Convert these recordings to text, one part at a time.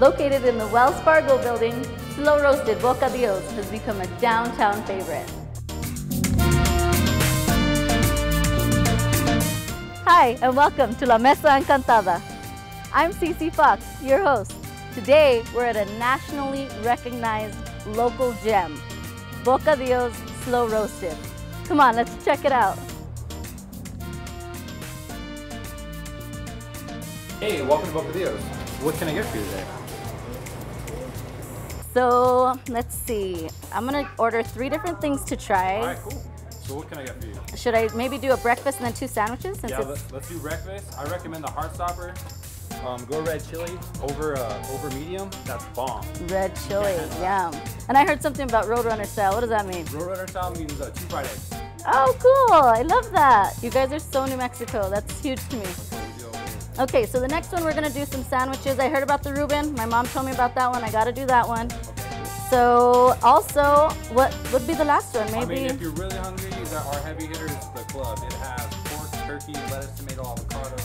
Located in the Wells Fargo building, slow roasted Bocadillos has become a downtown favorite. Hi, and welcome to La Mesa Encantada. I'm Cece Fox, your host. Today, we're at a nationally recognized local gem, Bocadillos Slow Roasted. Come on, let's check it out. Hey, welcome to Bocadillos. What can I get for you today? So let's see. I'm gonna order three different things to try. All right, cool. So what can I get for you? Should I maybe do a breakfast and then two sandwiches? Since yeah, it's- let's, do breakfast. I recommend the Heartstopper. Um, go red chili over uh, over medium. That's bomb. red chili, yum. And I heard something about Roadrunner style. What does that mean? Roadrunner style means uh, two fried eggs. Oh, cool. I love that. You guys are so New Mexico. That's huge to me. Okay, so the next one we're gonna do some sandwiches. I heard about the Reuben. My mom told me about that one. I gotta do that one. So also, what would be the last one? Maybe. I mean, if you're really hungry, our heavy hitters, is the club. It has pork, turkey, lettuce, tomato, avocado,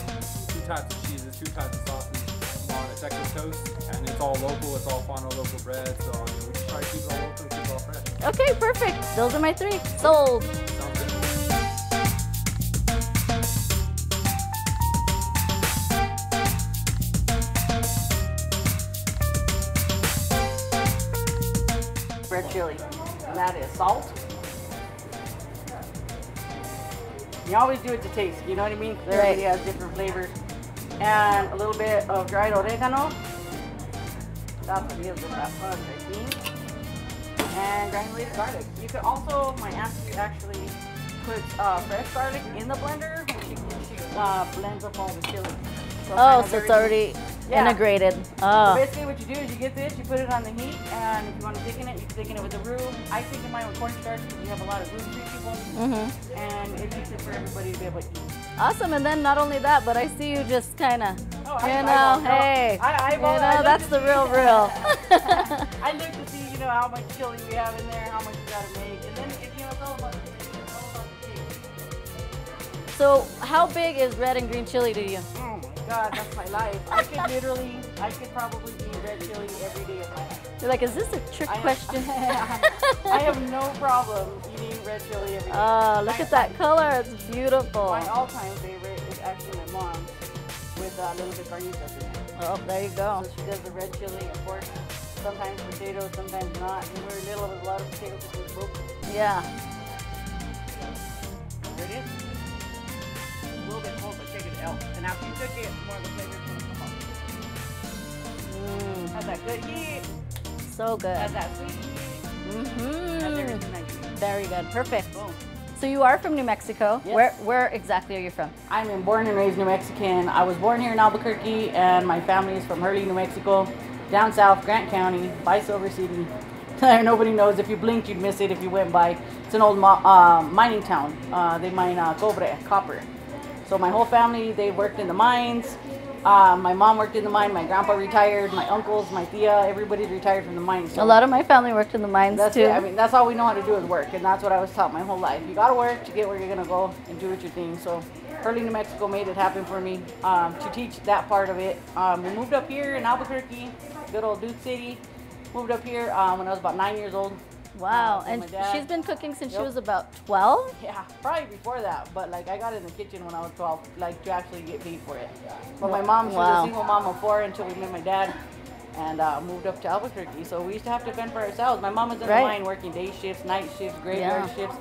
two types of cheeses, two types of sauces on a Texas toast, and it's all local. It's all Fano local bread. So I mean, we just try to keep it all local keep it all fresh. okay, perfect. Those are my three. Sold. That is salt. You always do it to taste, you know what I mean? mean? 'Cause Everybody has different flavors. And a little bit of dried oregano. That's what gives it that punch, I think. And granulated garlic. You could also, my auntie actually puts uh, fresh garlic in the blender. She, she uh, blends up all the chili. So Oh, so it's already Yeah. integrated. so Oh, basically what you do is you get this, you put it on the heat, and if you want to thicken it, you can thicken it with the roux. I thicken mine with cornstarch because you have a lot of gluten-free people, mm-hmm. and it makes it for everybody to be able to eat. Awesome. And then not only that, but I see you just kind of, Oh, you I- know, hey, I- I you know, I that's the real, real. I look to see, you know, how much chili we have in there, how much we gotta make, and then so, how big is red and green chili to you? Oh my God, that's my life. I could literally, I could probably eat red chili every day of my life. You're like, is this a trick I have- question? I have no problem eating red chili every day. Oh, look My- at that color. It's beautiful. My all-time favorite is actually my mom with a little bit of carnitas in it. Oh, there you go. So she does the red chili, of course. Sometimes potatoes, sometimes not. When we were little, it was a lot of potatoes it. Yeah. Cold, but check it out. And after you cook it, more of the flavors going to come up. Mm, Has that good heat, so good. has that sweet heat, Mm-hmm. everything I need. Very good. Perfect. Boom. So you are from New Mexico. Yes. Where where exactly are you from? I'm born and raised New Mexican. I was born here in Albuquerque, and my family is from Hurley, New Mexico, down south, Grant County, by Silver City. Nobody knows. If you blinked, you'd miss it if you went by. It's an old uh, mining town. Uh, they mine uh, cobre, copper. So my whole family, they worked in the mines. Uh, my mom worked in the mine. My grandpa retired. My uncles, my tia, everybody's retired from the mines. So A lot of my family worked in the mines that's too. it. I mean, that's all we know how to do is work, and that's what I was taught my whole life. You gotta work to get where you're gonna go and do what you think. So, Hurley, New Mexico made it happen for me um, to teach that part of it. Um, we moved up here in Albuquerque, good old Duke City. Moved up here um, when I was about nine years old. Wow. And she's been cooking since she was about 12. Yeah, probably before that, but like I got in the kitchen when I was 12, like to actually get paid for it. But my mom, she was a single mom of four until we met my dad and uh, moved up to Albuquerque. So we used to have to fend for ourselves. My mom was in Right. the mine working day shifts, night shifts, graveyard Yeah. shifts.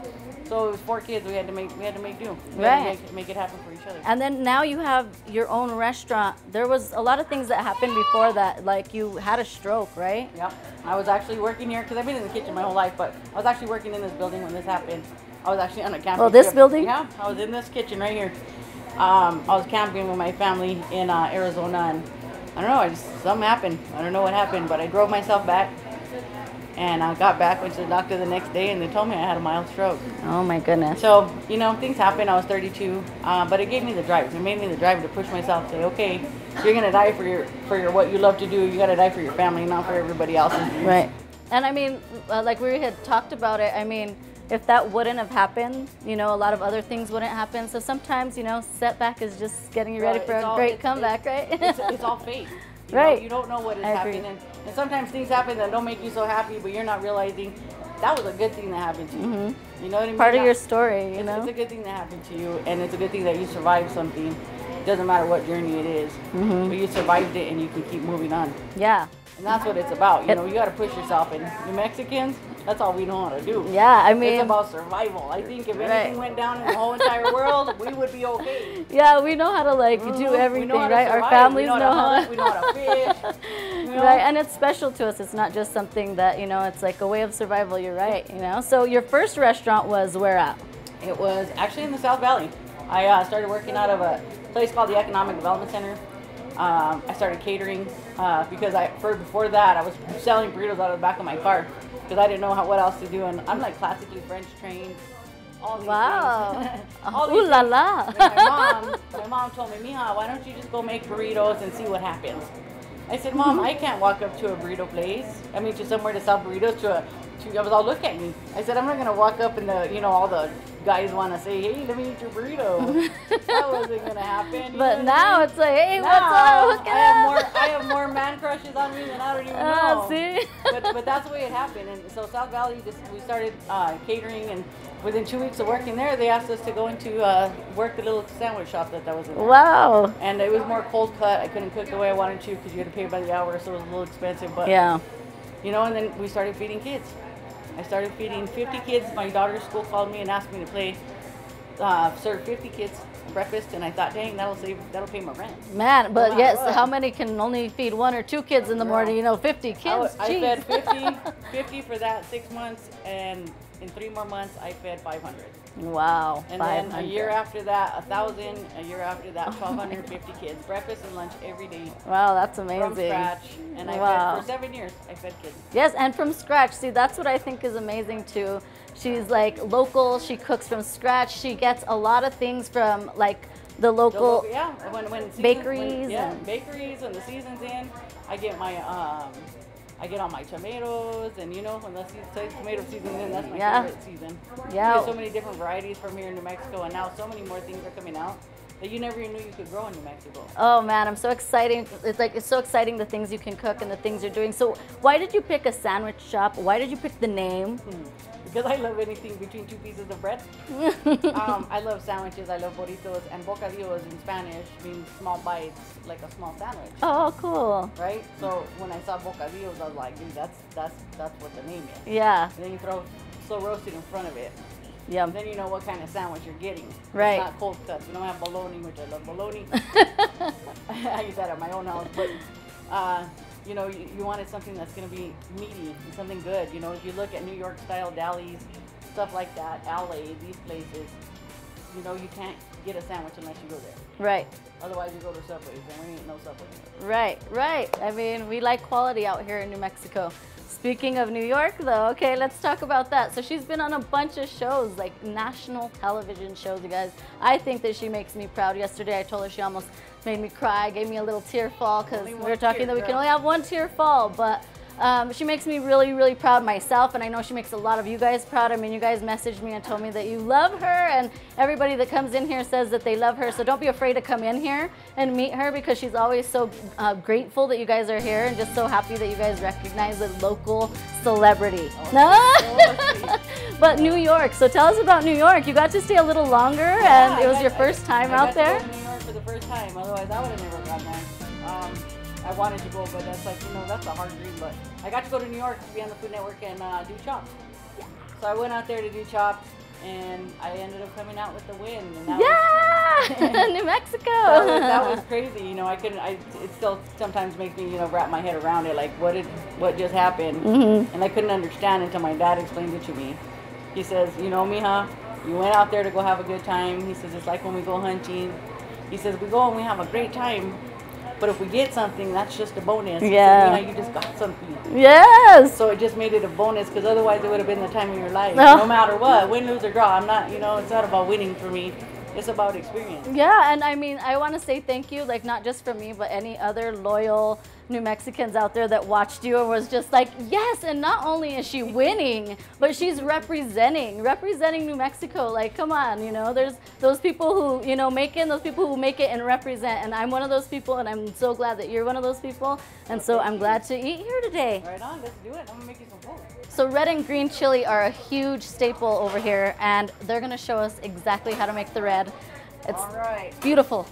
So it was four kids. We had to make we had to make do. We Right. had to make, make it happen for each other. And then now you have your own restaurant. There was a lot of things that happened before that, like you had a stroke, right? Yep. I was actually working here because I've been in the kitchen my whole life, but I was actually working in this building when this happened. I was actually on a camping Oh, this trip. building? Yeah, I was in this kitchen right here. Um, I was camping with my family in uh, Arizona, and I don't know, I just something happened. I don't know what happened, but I drove myself back, and I got back, went to the doctor the next day, and they told me I had a mild stroke. Oh my goodness. So, you know, things happen. I was 32, uh, but it gave me the drive. It made me the drive to push myself. Say, okay, you're gonna die for your for your what you love to do. You gotta die for your family, not for everybody dreams. Right. And I mean, uh, like we had talked about it, I mean, if that wouldn't have happened, you know, a lot of other things wouldn't happen. So sometimes, you know, setback is just getting you ready Well, for a all- great comeback, right? It's, it's all fate. You Right. Know, you don't know what is happening. And, sometimes things happen that don't make you so happy, but you're not realizing that was a good thing that happened to you. Mm-hmm. You know what I mean? Part of your story, you it's, know? it's a good thing that happened to you, and it's a good thing that you survived something. Doesn't matter what journey it is, Mm-hmm. but you survived it and you can keep moving on. Yeah. And that's what it's about. You It- know, you got to push yourself. And New Mexicans, that's all we know how to do. Yeah, I mean, It's about survival. I think if Right. anything went down in the whole entire world, we would be okay. yeah, we know how to like Mhm. do everything, know how to right? Our families know, know how to. We know how to fish. you know? Right, and it's special to us. It's not just something that, you know, it's like a way of survival. You're right, you know? So your first restaurant was where at? It was actually in the South Valley. I uh, started working out of a place called the Economic Development Center. Um, I started catering uh, because I for before that I was selling burritos out of the back of my car because I didn't know how, what else to do and I'm like classically French trained. All these Wow. All Ooh la la. My mom, my mom told me, Mija, why don't you just go make burritos and see what happens? I said, Mom, I can't walk up to a burrito place. I mean, to somewhere to sell burritos to a. I was all look at me. I said, I'm not gonna walk up and the, you know, all the guys want to say, Hey, let me eat your burrito. that wasn't gonna happen. you But what I now mean? it's like, hey, what's up? I have more. I have more man crushes on me than I don't even Ah, know. see? but but that's the way it happened. And so South Valley, just we started uh, catering, and within two weeks of working there, they asked us to go into uh, work the little sandwich shop that that was in there. Wow. And it was more cold cut. I couldn't cook the way I wanted to because you had to pay by the hour, so it was a little expensive. But Yeah. You know, and then we started feeding kids. I started feeding 50 kids. My daughter's school called me and asked me to play, uh, serve 50 kids breakfast, and I thought, dang, that'll save, that'll pay my rent. Man, but matter yes, how many can only feed one or two kids in the morning? You know, 50 kids. I Jeez. fed 50, 50 for that six months, and in three more months, I fed 500. Wow. And then a year after that, a thousand. A year after that, 1,250 kids. Breakfast and lunch every day Wow, that's amazing. from scratch. And I Wow. fed for seven years. I fed kids. Yes, and from scratch. See, that's what I think is amazing too. She's like local. She cooks from scratch. She gets a lot of things from like the The local. local- yeah, when when season, bakeries when, yeah, and- bakeries when the season's in, I get my um, I get all my tomatoes, and you know when the se- tomato season's in, that's my Yeah. favorite season. Yeah. There's so many different varieties from here in New Mexico, and now so many more things are coming out that you never even knew you could grow in New Mexico. Oh man, I'm so exciting. It's like it's so exciting the things you can cook and the things you're doing. So, why did you pick a sandwich shop? Why did you pick the name? Hmm. Because I love anything between two pieces of bread. um, I love sandwiches. I love burritos, and bocadillos in Spanish means small bites, like a small sandwich. oh, cool. Right? So when I saw bocadillos, I was like, dude, that's that's that's what the name is. Yeah. And then you throw slow roasted in front of it. Yum. Then you know what kind of sandwich you're getting. Right. It's not cold cuts. We don't have bologna, which I love bologna. I use that at my own house. But, uh, you know, you, you wanted something that's going to be meaty and something good. You know, if you look at New York style delis, stuff like that, LA, these places, you know, you can't get a sandwich unless you go there. Right. Otherwise, you go to Subways, and we ain't no Subway. Right, right. I mean, we like quality out here in New Mexico. Speaking of New York, though, okay, let's talk about that. So she's been on a bunch of shows, like national television shows, you guys. I think that she makes me proud. Yesterday, I told her she almost made me cry, gave me a little tear fall because we were talking tear, that we can only have one tear fall, but. Um, she makes me really, really proud myself, and I know she makes a lot of you guys proud. I mean, you guys messaged me and told me that you love her, and everybody that comes in here says that they love her. So don't be afraid to come in here and meet her because she's always so uh, grateful that you guys are here and just so happy that you guys recognize a local celebrity. No? Oh, but New York. So tell us about New York. You got to stay a little longer, Yeah, and it was got- your first time I out there. To go to New York for the first time. Otherwise, I would have never gone there. Um, I wanted to go, but that's like you know that's a hard dream. But I got to go to New York to be on the Food Network and uh, do chops. So I went out there to do chops, and I ended up coming out with the win. And that was, Yeah, New Mexico. that was, that was crazy. You know, I couldn't. I it still sometimes makes me you know wrap my head around it. Like what did what just happened? Mm-hmm. And I couldn't understand until my dad explained it to me. He says, you know, Mija, you went out there to go have a good time. He says it's like when we go hunting. He says we go and we have a great time. But if we get something, that's just a bonus. Yeah. "Mija, you just got something. yes. So it just made it a bonus because otherwise it would have been the time of your life. No. No matter what, win, lose, or draw. I'm not, you know, it's not about winning for me. It's about experience. Yeah, and I mean, I want to say thank you, like not just for me, but any other loyal New Mexicans out there that watched you and was just like, yes. And not only is she winning, but she's representing, representing New Mexico. Like, come on, you know, there's those people who, you know, make it and those people who make it and represent. And I'm one of those people, and I'm so glad that you're one of those people. And so I'm glad to eat here today. Right on, let's do it. I'm gonna make you some food. So red and green chili are a huge staple over here, and they're gonna show us exactly how to make the red. It's right. beautiful.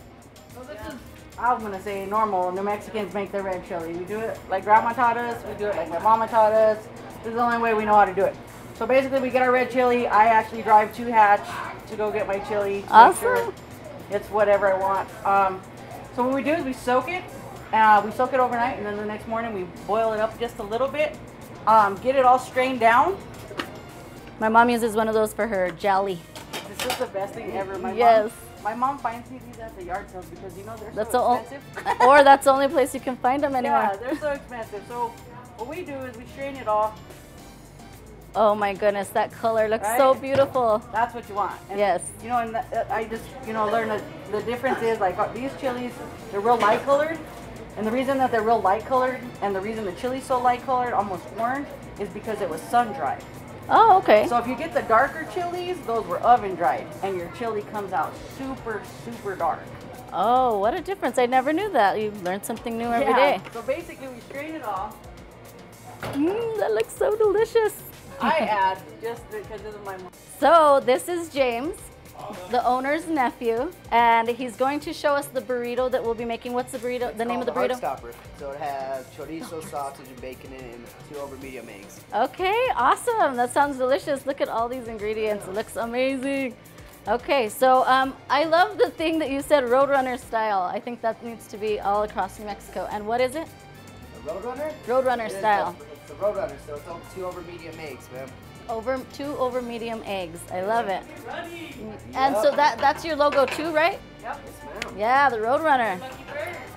So this is, I was gonna say normal. New Mexicans make their red chili. We do it like grandma taught us. We do it like my mama taught us. This is the only way we know how to do it. So basically, we get our red chili. I actually drive to Hatch to go get my chili. Awesome. sure It's whatever I want. Um, so what we do is we soak it. Uh, we soak it overnight, and then the next morning we boil it up just a little bit. Um, get it all strained down. My mom uses one of those for her jelly. This is the best thing ever. My Yes. mom, my mom finds me these at the yard sales because you know they're That's so the expensive. or that's the only place you can find them Yeah, they're so expensive. So what we do is we strain it off. Oh my goodness, that color looks so beautiful. That's what you want. And, Yes. You know, and that- I just you know learned that the difference is like uh, these chilies, they're real light colored, and the reason that they're real light colored and the reason the chili's so light colored, almost orange, is because it was sun dried. Oh, okay. So if you get the darker chilies, those were oven dried, and your chili comes out super super dark. Oh, what a difference. I never knew that. You learn something new every Yeah. day. So basically, we strain it off. Mmm, that looks so delicious. I add just because this is my mom. So this is James, the owner's nephew, and he's going to show us the burrito that we'll be making. What's the burrito? The name of the burrito? Heartstopper. So it has chorizo, sausage, and bacon in it, and two over medium eggs. Okay, awesome. That sounds delicious. Look at all these ingredients. It looks amazing. Okay, so um, I love the thing that you said, Roadrunner style. I think that needs to be all across New Mexico. And what is it? A Roadrunner? Roadrunner It is style. a- It's a Roadrunner, so it's two over medium eggs, man. Over two over medium eggs. I love it. And so that that's your logo too, right? Yep. Yeah, the Roadrunner.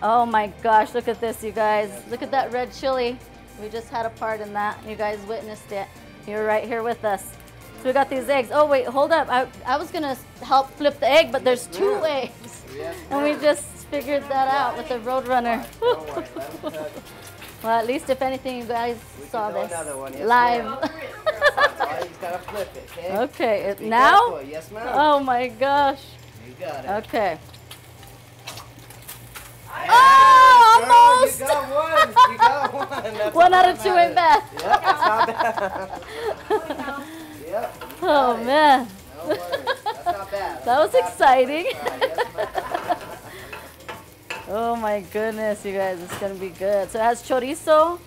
Oh my gosh, look at this, you guys. Look at that red chili. We just had a part in that. You guys witnessed it. You're right here with us. So we got these eggs. Oh wait, hold up. I, I was gonna help flip the egg, but there's two eggs. Yes, And we just figured that out with the Roadrunner. Don't worry, let 'em cook. well, at least if anything, you guys We saw this another one, yes, live. That's all, you just gotta flip it, okay? okay, it, now? careful. Yes, ma'am. Oh my gosh. You got it. Okay. Hey, Oh, girl, almost. You got one. You got one. That's One out of two ain't bad. Yep, that's not bad. yep. Oh man. No worries. That's not bad. That was That's exciting. Yes. Oh my goodness, you guys, it's gonna be good. So it has chorizo,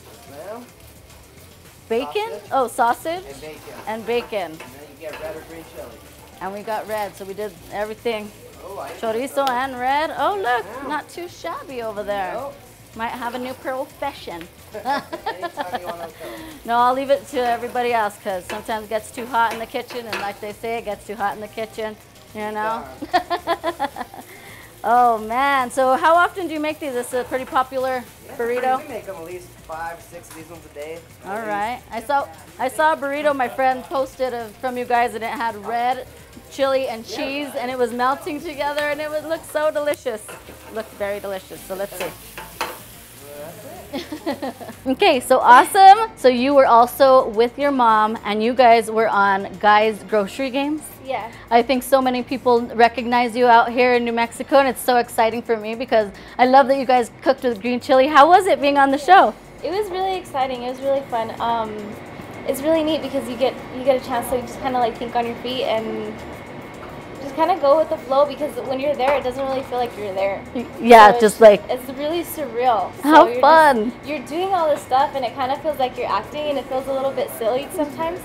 bacon, Sausage. oh sausage, and bacon. and bacon. And then you get red or green chili. And we got red, so we did everything. Oh, I Chorizo and red. Oh look, not too shabby over there. Nope. Might have a new profession. Anytime you want to come. No, I'll leave it to everybody else because sometimes it gets too hot in the kitchen, and like they say, it gets too hot in the kitchen. You know. oh man! So how often do you make these? It's a pretty popular burrito. We make them at least five, six of these ones a day. All right. I saw I saw a burrito my friend posted of, from you guys and it had red chili and cheese and it was melting together and it would look so delicious. Looked very delicious. So let's see. okay, so awesome. So you were also with your mom and you guys were on Guys Grocery Games. Yeah. I think so many people recognize you out here in New Mexico and it's so exciting for me because I love that you guys cooked with green chili. How was it being on the show? It was really exciting. It was really fun. Um, it's really neat because you get you get a chance to just kind of like think on your feet and just kind of go with the flow because when you're there, it doesn't really feel like you're there. Yeah, So just like it's really surreal. So How you're just- fun. you're doing all this stuff and it kind of feels like you're acting and it feels a little bit silly sometimes.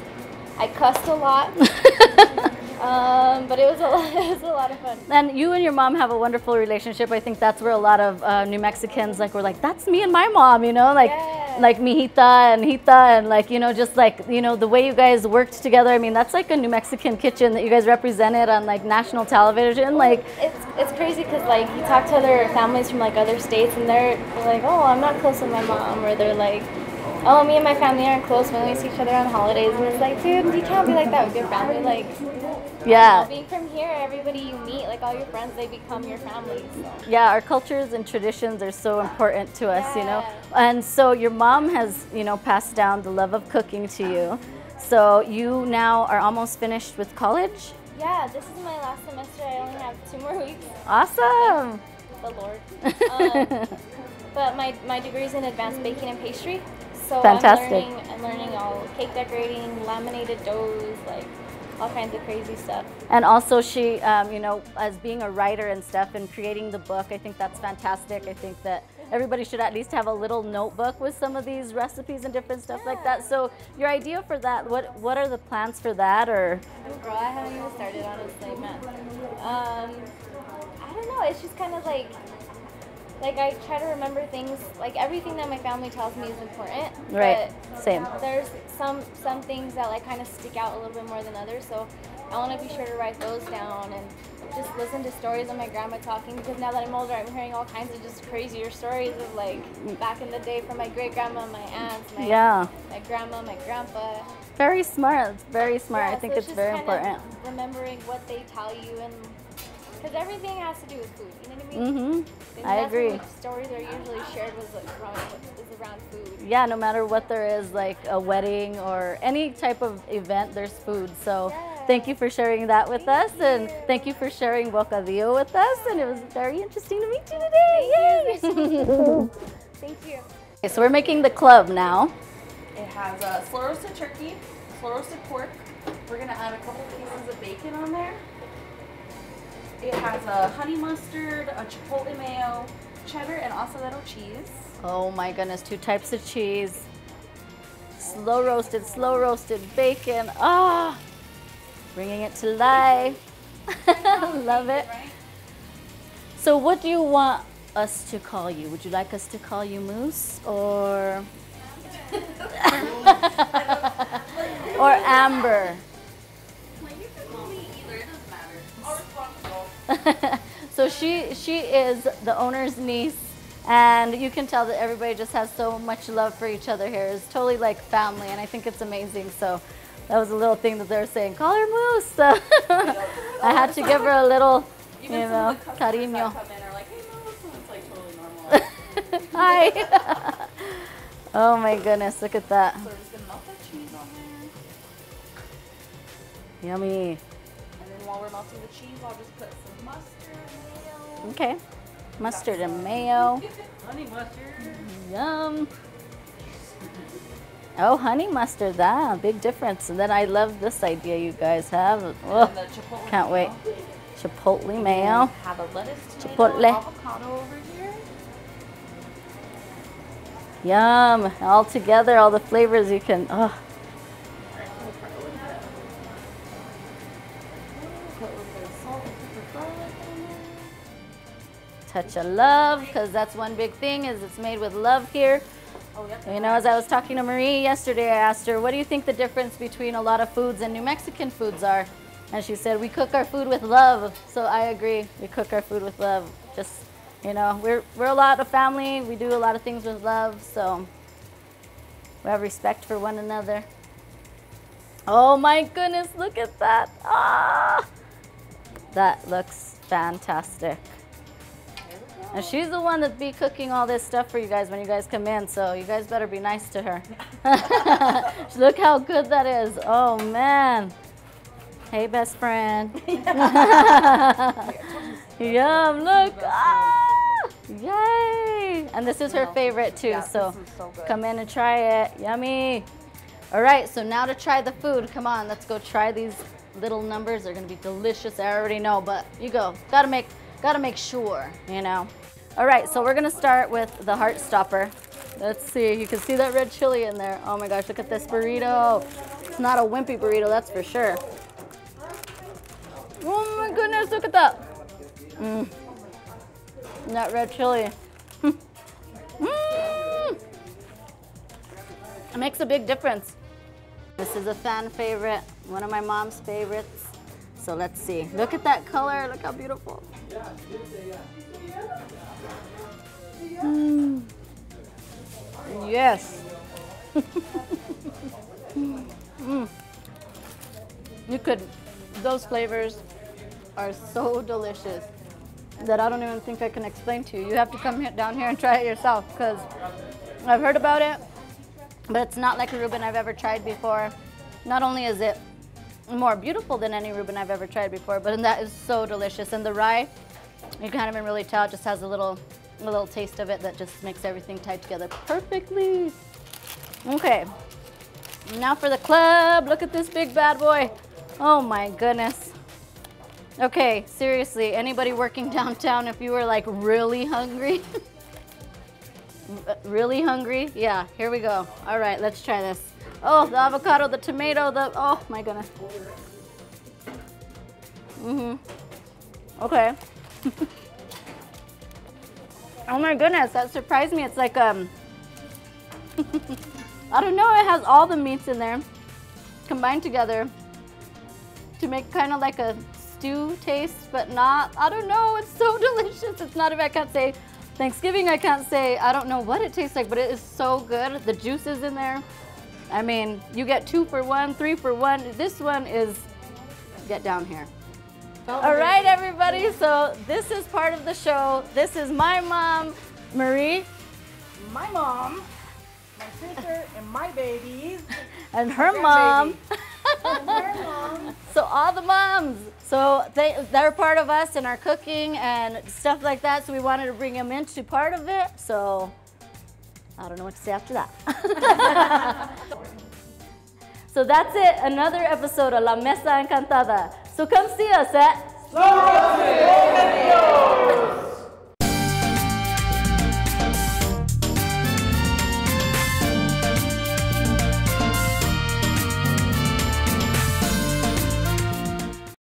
I cussed a lot, um, but it was a lot, it was a lot of fun. And you and your mom have a wonderful relationship. I think that's where a lot of uh, New Mexicans like were like, "That's me and my mom," you know, like Yeah. like mijita and hita, and like you know, just like you know the way you guys worked together. I mean, that's like a New Mexican kitchen that you guys represented on like national television. Like, It's it's crazy because like you talk to other families from like other states and they're, they're like, oh, I'm not close with my mom, or they're like, oh, me and my family aren't close when we see each other on holidays, and it's like, dude, you can't be like that with your family. Like, Yeah. You know, being from here, everybody you meet, like all your friends, they become your family. So. Yeah, our cultures and traditions are so important to us, you know. And so your mom has, you know, passed down the love of cooking to you. So you now are almost finished with college. Yeah, this is my last semester. I only have two more weeks. Awesome. The Lord. Um, but my, my degree is in advanced baking and pastry. So Fantastic. I'm learning, I'm learning all cake decorating, laminated doughs, like all kinds of crazy stuff. And also, she, um, you know, as being a writer and stuff and creating the book, I think that's fantastic. I think that everybody should at least have a little notebook with some of these recipes and different stuff like that. So, your idea for that, what what are the plans for that, or? Oh, girl, I haven't even started, honestly, man. Um, I don't know. It's just kind of like, like I try to remember things. Like everything that my family tells me is important. Right. But Same. There's some some things that like kind of stick out a little bit more than others. So I want to be sure to write those down and just listen to stories of my grandma talking because now that I'm older, I'm hearing all kinds of just crazier stories of like mm. back in the day from my great grandma, my aunts, my Yeah. my grandma, my grandpa. Very smart. Very smart. I think so it's just very important. Remembering what they tell you and because everything has to do with food. You know what I mean? Mm hmm And I agree. Stories are usually shared was like around is around food. Yeah, no matter what there is, like a wedding or any type of event, there's food. So Yeah. thank you for sharing that with us, and thank you for sharing bocadillo with us. And it was very interesting to meet you today. Yay! Thank you. okay, so we're making the club now. It has a slow roasted turkey, slow roasted pork. We're gonna add a couple pieces of bacon on there. It has a honey mustard, a chipotle mayo, cheddar, and asadero cheese. Oh my goodness, two types of cheese. Slow roasted, slow roasted bacon. Ah, bringing it to life. Love it. So, what do you want us to call you? Would you like us to call you Moose or or Amber? so she she is the owner's niece, and you can tell that everybody just has so much love for each other here. It's totally like family, and I think it's amazing. So that was a little thing that they were saying. Call her Moose. So I had to give her a little, you know, of the customers cariño. come in are like, hey, like totally normal. Hi. oh my goodness, look at that. So we're just gonna melt that cheese on there. Yummy. And then while we're melting the cheese, I'll just put some mustard, mayo. Okay. Mustard and mayo. Honey mustard. Yum. Oh, honey mustard, that big difference. And then I love this idea you guys have. And Oh, the chipotle can't wait. Chipotle mayo. Have a lettuce, tomato, Chipotle. avocado over here. Yum. All together, all the flavors you can. Oh, touch of love, because that's one big thing is it's made with love here. You know, as I was talking to Marie yesterday, I asked her, what do you think the difference between a lot of foods and New Mexican foods are? And she said, we cook our food with love. So I agree. We cook our food with love. Just, you know, we're, we're a lot of family. We do a lot of things with love. So we have respect for one another. Oh my goodness, look at that. Ah! That looks fantastic. And she's the one that be cooking all this stuff for you guys when you guys come in, so you guys better be nice to her. Look how good that is. Oh man. Hey best friend. Yum, look. Ah! Yay! And this is her favorite too, Yeah, so so come in and try it. Yummy. All right, so now to try the food. Come on, let's go try these little numbers. They're gonna be delicious. I already know, but you go. Gotta make, gotta make sure, you know. All right, so we're gonna start with the heart stopper. Let's see. You can see that red chili in there. Oh my gosh, look at this burrito. It's not a wimpy burrito, that's for sure. Oh my goodness, look at that. Mm. That red chili. Mm. It makes a big difference. This is a fan favorite, one of my mom's favorites. So let's see. Look at that color. Look how beautiful. Mm. Yes. Mm. You could those flavors are so delicious that I don't even think I can explain to you. You have to come here, down here and try it yourself because I've heard about it, but it's not like a Reuben I've ever tried before. Not only is it more beautiful than any Reuben I've ever tried before, but that is so delicious. And the rye, you can't even really tell, just has a little, a little taste of it that just makes everything tied together perfectly. Okay, now for the club. Look at this big bad boy. Oh my goodness. Okay, seriously, anybody working downtown, if you were like really hungry, really hungry, yeah, here we go. All right, let's try this. Oh, the avocado, the tomato, the, oh my goodness. Mm-hmm. Okay. oh my goodness, that surprised me. It's like, um, I don't know, it has all the meats in there combined together to make kind of like a stew taste, but not, I don't know, it's so delicious. It's not I can't say Thanksgiving, I can't say, I don't know what it tastes like, but it is so good. The juice is in there. I mean, you get two for one, three for one. This one is, get down here. All right, everybody, so this is part of the show. This is my mom, Marie. My mom, my sister, and my babies. And her mom. and her mom. So all the moms. So they, they're part of us in our cooking and stuff like that. So we wanted to bring them into part of it. So I don't know what to say after that. so that's it, another episode of La Mesa Encantada. So come see us at